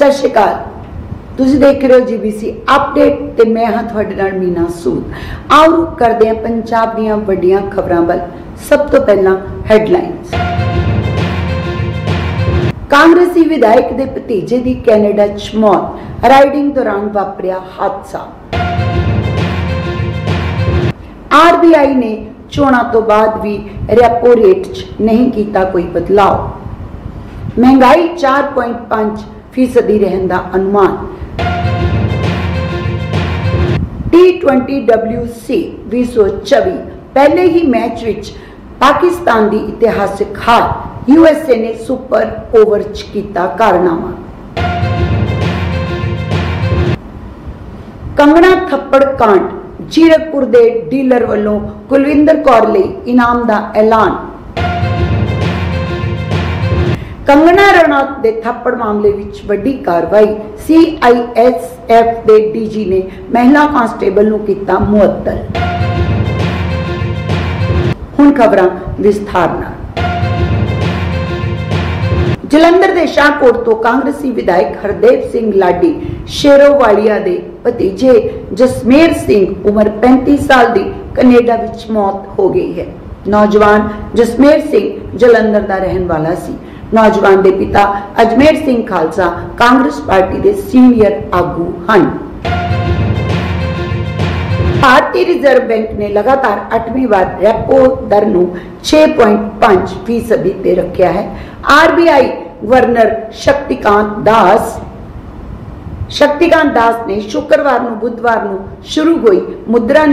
ਸਤਿ ਸ਼੍ਰੀ ਅਕਾਲ। ਤੁਸੀਂ ਦੇਖ ਰਹੇ ਹੋ ਜੀਬੀਸੀ ਅਪਡੇਟ ਤੇ ਮੈਂ ਹਾਂ ਤੁਹਾਡੇ ਨਾਲ ਮੀਨਾ ਸੂਦ। ਆਓ ਰੁਕ ਕਰਦੇ ਹਾਂ ਪੰਜਾਬ ਦੀਆਂ ਵੱਡੀਆਂ ਖਬਰਾਂ ਵੱਲ। ਸਭ ਤੋਂ ਪਹਿਲਾਂ ਹੈਡਲਾਈਨਸ ਕਾਂਗਰਸੀ ਵਿਧਾਇਕ ਦੇ ਭਤੀਜੇ ਦੀ ਕੈਨੇਡਾ 'ਚ ਮੌਤ। ਰਾਈਡਿੰਗ ਦੌਰਾਨ ਵਾਪਰਿਆ ਹਾਦਸਾ। ਆਰਬੀਆਈ ਨੇ ਚੋਣਾਂ ਤੋਂ ਬਾਅਦ ਵੀ ਰੈਪੋ ਰੇਟ 'ਚ ਨਹੀਂ ਕੀਤਾ ਕੋਈ ਬਦਲਾਅ। ਮਹਿੰਗਾਈ 4.5 ਫੀਸਦੀ ਰਹਿਣ ਦਾ ਅਨੁਮਾਨ। T20 2024 ਪਹਿਲੇ ਹੀ ਮੈਚ ਵਿੱਚ ਪਾਕਿਸਤਾਨ ਦੀ ਇਤਿਹਾਸਿਕ ਹਾਰ ਯੂਐਸਏ ਨੇ ਸੁਪਰ ਓਵਰ 'ਚ ਕੀਤਾ ਕਾਰਨਾਮਾ। ਕੰਗਣਾ ਥੱਪੜ ਕਾਂਡ, ਜੀਰਕਪੁਰ ਦੇ ਡੀਲਰ ਵੱਲੋਂ ਕੁਲਵਿੰਦਰ ਕੌਰ ਲਈ ਇਨਾਮ ਦਾ ਐਲਾਨ। ਕੰਗਣਾ ਰਣੌਤ ਦੇ ਥੱਪੜ ਮਾਮਲੇ ਵਿੱਚ ਵੱਡੀ ਕਾਰਵਾਈ ਸੀਆਈਐਸਐਫ ਦੇ ਡੀਜੀ ਨੇ ਮਹਿਲਾ ਕਾਂਸਟੇਬਲ ਨੂੰ ਕੀਤਾ ਮੁਅੱਤਲ। ਹੁਣ ਖਬਰਾਂ ਵਿਸਥਾਰ ਨਾਲ। ਜਲੰਧਰ ਦੇ ਸ਼ਾਹਕੋਟ ਤੋਂ ਕਾਂਗਰਸੀ ਵਿਧਾਇਕ ਹਰਦੇਵ ਸਿੰਘ ਲਾਡੀ ਸ਼ੇਰੋਵਾਲੀਆ ਦੇ ਭਤੀਜੇ ਜਸਮੇਰ ਸਿੰਘ ਉਮਰ 35 ਸਾਲ ਦੀ ਕੈਨੇਡਾ ਵਿੱਚ ਮੌਤ ਹੋ ਗਈ ਹੈ। ਨੌਜਵਾਨ ਜਸਮੇਰ ਸਿੰਘ ਜਲੰਧਰ ਦਾ ਰਹਿਣ ਵਾਲਾ ਸੀ। ਨੌਜਵਾਨ ਦੇ ਪਿਤਾ ਅਜਮੇਰ ਸਿੰਘ ਖਾਲਸਾ ਕਾਂਗਰਸ ਪਾਰਟੀ ਦੇ ਸੀਨੀਅਰ ਆਗੂ ਹਨ ਭਾਰਤੀ ਰਿਜ਼ਰਵ ਬੈਂਕ ਨੇ ਲਗਾਤਾਰ 8ਵੀਂ ਵਾਰ ਰੈਪੋ ਦਰ ਨੂੰ 6.5 ਫੀਸਦੀ ਤੇ ਰੱਖਿਆ ਹੈ ਆਰਬੀਆਈ ਗਵਰਨਰ ਸ਼ਕਤੀਕਾਂਤ ਦਾਸ ਸ਼ਕਤੀਕਾਂਤ ਦਾਸ ਨੇ ਸ਼ੁੱਕਰਵਾਰ ਨੂੰ, ਬੁੱਧਵਾਰ ਨੂੰ ਸ਼ੁਰੂ ਹੋਈ ਮੁਦਰਾ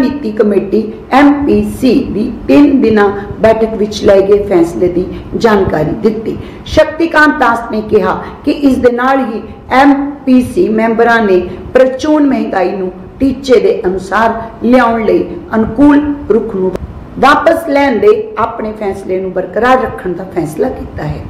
ਦੀ 3 ਦਿਨਾਂ ਬੈਠਕ ਵਿੱਚ ਲਏ ਗਏ ਫੈਸਲੇ ਦੀ ਜਾਣਕਾਰੀ ਦਿੱਤੀ। ਸ਼ਕਤੀਕਾਂਤ ਦਾਸ ਨੇ ਕਿਹਾ ਕਿ ਇਸ ਦੇ ਨਾਲ ਹੀ ਐਮਪੀਸੀ ਮੈਂਬਰਾਂ ਨੇ ਪ੍ਰਚੂਨ ਮਹਿੰਗਾਈ ਨੂੰ ਟੀਚੇ ਦੇ ਅਨੁਸਾਰ ਲਿਆਉਣ ਲਈ ਅਨੁਕੂਲ ਰੁਖ ਨੂੰ ਵਾਪਸ ਲੈਣ ਦੇ ਆਪਣੇ ਫੈਸਲੇ ਨੂੰ ਬਰਕਰਾਰ ਰੱਖਣ ਦਾ ਫੈਸਲਾ ਕੀਤਾ ਹੈ।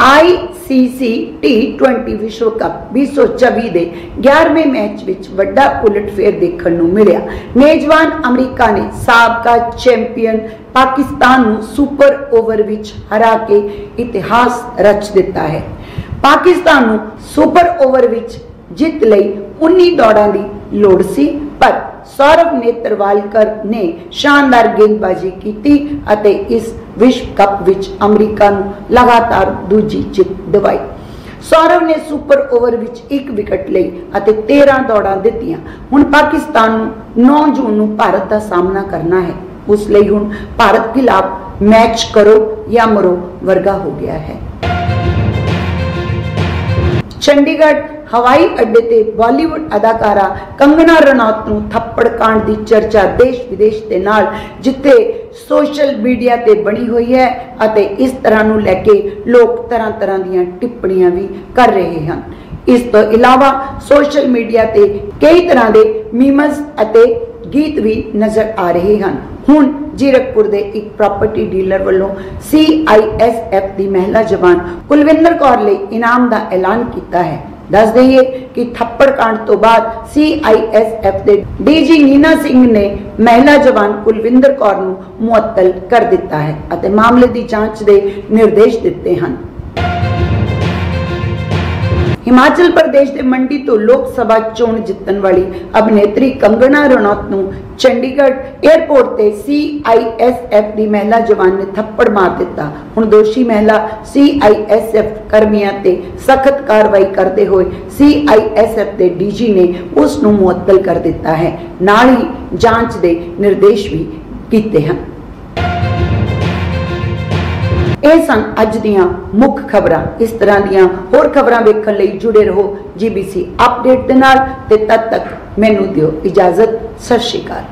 ICC T20 ਵਿਸ਼ਵ ਕੱਪ 2024 ਦੇ 11ਵੇਂ ਮੈਚ ਵਿੱਚ ਵੱਡਾ ਉਲਟਫੇਰ ਦੇਖਣ ਨੂੰ ਮਿਲਿਆ। ਮੇਜ਼ਬਾਨ ਅਮਰੀਕਾ ਨੇ ਸਾਬਕਾ ਚੈਂਪੀਅਨ ਪਾਕਿਸਤਾਨ ਨੂੰ ਸੁਪਰ ਓਵਰ ਵਿੱਚ ਹਰਾ ਕੇ ਇਤਿਹਾਸ ਰਚ ਦਿੱਤਾ ਹੈ। ਪਾਕਿਸਤਾਨ ਨੂੰ ਸੁਪਰ ਓਵਰ ਵਿੱਚ ਜਿੱਤ ਲਈ 19 ਦੌੜਾਂ ਦੀ ਲੋੜ ਸੀ, ਪਰ ਸੌਰਵ ਨੇਤਰਵਾਲਕਰ ਨੇ ਸ਼ਾਨਦਾਰ ਗੇਂਦਬਾਜ਼ੀ ਕੀਤੀ ਅਤੇ ਇਸ ਵਿਸ਼ਵ ਕੱਪ ਵਿੱਚ ਅਮਰੀਕਾ ਨੂੰ ਲਗਾਤਾਰ ਦੂਜੀ ਜਿੱਤ ਦਿਵਾਈ। ਸੌਰਵ ਨੇ ਸੁਪਰ ਓਵਰ ਵਿੱਚ ਇੱਕ ਵਿਕਟ ਲਈ ਅਤੇ 13 ਦੌੜਾਂ ਦਿੱਤੀਆਂ। ਹੁਣ ਪਾਕਿਸਤਾਨ ਨੂੰ 9 ਜੂਨ ਨੂੰ ਭਾਰਤ ਦਾ ਸਾਹਮਣਾ ਕਰਨਾ ਹੈ। ਉਸ ਲਈ ਹੁਣ ਭਾਰਤ ਖਿਲਾਫ ਮੈਚ ਕਰੋ ਜਾਂ ਮਰੋ ਵਰਗਾ ਹੋ ਗਿਆ ਹੈ। ਚੰਡੀਗੜ੍ਹ ਹਵਾਈ ਅੱਡੇ ਤੇ ਬਾਲੀਵੁੱਡ ਅਦਾਕਾਰਾ ਕੰਗਨਾ ਰਣੌਤ ਨੂੰ ਥੱਪੜ ਕਾਂਡ ਦੀ ਚਰਚਾ ਦੇਸ਼ ਵਿਦੇਸ਼ ਦੇ ਨਾਲ, ਜਿੱਥੇ ਸੋਸ਼ਲ ਮੀਡੀਆ ਤੇ ਬਣੀ ਹੋਈ ਹੈ ਅਤੇ ਇਸ ਤਰ੍ਹਾਂ ਨੂੰ ਲੈ ਕੇ ਲੋਕ ਤਰ੍ਹਾਂ ਤਰ੍ਹਾਂ ਦੀਆਂ ਟਿੱਪਣੀਆਂ ਵੀ ਕਰ ਰਹੇ ਹਨ। ਇਸ ਤੋਂ ਇਲਾਵਾ ਸੋਸ਼ਲ ਮੀਡੀਆ ਤੇ ਕਈ ਤਰ੍ਹਾਂ ਦੇ ਮੀਮਸ ਅਤੇ ਗੀਤ ਵੀ ਨਜ਼ਰ ਆ ਰਹੇ ਹਨ। ਹੁਣ ਜੀਰਕਪੁਰ ਦੇ ਇੱਕ ਪ੍ਰਾਪਰਟੀ ਡੀਲਰ ਵੱਲੋਂ ਸੀਆਈਐਸਐਫ ਦੀ ਮਹਿਲਾ ਜਵਾਨ ਕੁਲਵਿੰਦਰ ਕੌਰ ਲਈ ਇਨਾਮ ਦਾ ਐਲਾਨ ਕੀਤਾ ਹੈ। ਦੱਸ ਦਈਏ ਕਿ ਥੱਪੜ ਕਾਂਡ ਤੋਂ ਬਾਅਦ ਸੀਆਈਐਸਐਫ ਦੇ ਡੀਜੀ ਨੀਨਾ ਸਿੰਘ ਨੇ ਮਹਿਲਾ ਜਵਾਨ ਕੁਲਵਿੰਦਰ ਕੌਰ ਨੂੰ ਮੁਅੱਤਲ ਕਰ ਦਿੱਤਾ ਹੈ ਅਤੇ ਮਾਮਲੇ ਦੀ ਜਾਂਚ ਦੇ ਨਿਰਦੇਸ਼ ਦਿੱਤੇ ਹਨ। ਹਿਮਾਚਲ ਪ੍ਰਦੇਸ਼ ਦੇ ਮੰਡੀ ਤੋਂ ਲੋਕ ਸਭਾ ਚੋਣ ਜਿੱਤਣ ਵਾਲੀ ਅਭਿਨੇਤਰੀ ਕੰਗਣਾ ਰਣੌਤ ਨੂੰ ਚੰਡੀਗੜ੍ਹ 에ਅਰਪੋਰਟ ਤੇ ਸੀਆਈਐਸਐਫ ਦੀ ਮਹਿਲਾ ਜਵਾਨ ਨੇ ਥੱਪੜ ਮਾਰ ਦਿੱਤਾ। ਹੁਣ ਦੋਸ਼ੀ ਮਹਿਲਾ ਸੀਆਈਐਸਐਫ ਕਰਮੀਆਂ ਤੇ ਸਖਤ ਕਾਰਵਾਈ ਕਰਦੇ ਹੋਏ ਸੀਆਈਐਸਐਫ ਦੇ ਡੀਜੀ ਨੇ ਉਸ ਨੂੰ ਮੁਅੱਤਲ ਕਰ ਦਿੱਤਾ ਹੈ। ਨਾਲ ਹੀ ਜਾਂਚ ਦੇ ਨਿਰਦੇਸ਼ ਵੀ ਕੀਤੇ ਹਨ। ਇਹ ਸਨ ਅੱਜ ਦੀਆਂ ਮੁੱਖ ਖਬਰਾਂ। ਇਸ ਤਰ੍ਹਾਂ ਦੀਆਂ ਹੋਰ ਖਬਰਾਂ ਵੇਖਣ ਲਈ ਜੁੜੇ ਰਹੋ ਜੀਬੀਸੀ ਅਪਡੇਟ ਦੇ ਨਾਲ। ਤੇ ਤਦ ਤੱਕ ਮੈਨੂੰ ਦਿਓ ਇਜਾਜ਼ਤ ਸਤਿ ਸ਼੍ਰੀ ਅਕਾਲ।